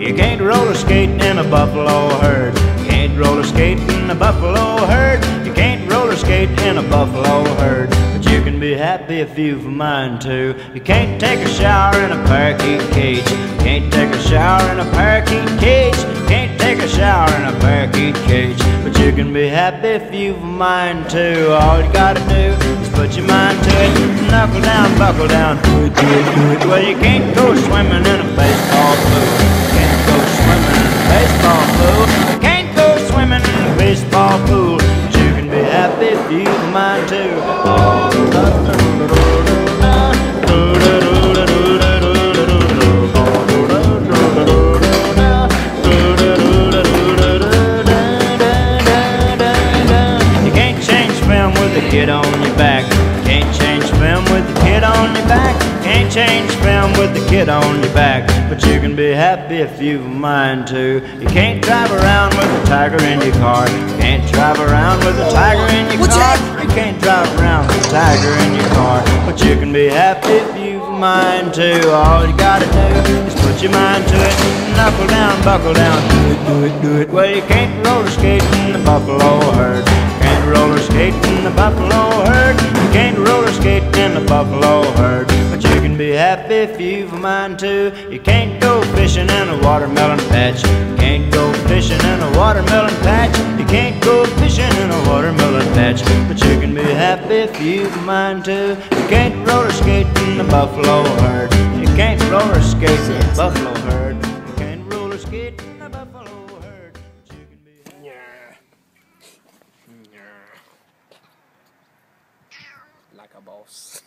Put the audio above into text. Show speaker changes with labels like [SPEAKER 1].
[SPEAKER 1] You can't roller skate in a buffalo herd. You can't roller skate in a buffalo herd. You can't roller skate in a buffalo herd. But you can be happy if you've a mind to. You can't take a shower in a parakeet cage. You can't take a shower in a parakeet cage. You can't take a shower in a parakeet cage. But you can be happy if you've a mind to. All you gotta do is put your mind to it. Knuckle down, buckle down. Well, you can't go swimming in a baseball pool. Kid on your back. Can't change film with a kid on your back. Can't change film with the kid on your back. But you can be happy if you've a mind to. You can't drive around with a tiger in your car. You can't drive around with a tiger in can't drive around with a tiger in your car. But you can be happy if you've a mind to. All you gotta do is put your mind to it. Knuckle down, buckle down, do it, do it, do it. Well, you can't roller skate in the buffalo herd. Can't roller skate in the buffalo herd. You can't roller skate in the buffalo herd. But you can be happy if you've a mind to. You can't go fishing in a watermelon patch. You can't go fishing if you've a mind to. You can't roller skate in the buffalo herd. You can't roller skate in the buffalo herd. You can't roller skate in the buffalo herd. You can be
[SPEAKER 2] Like a boss.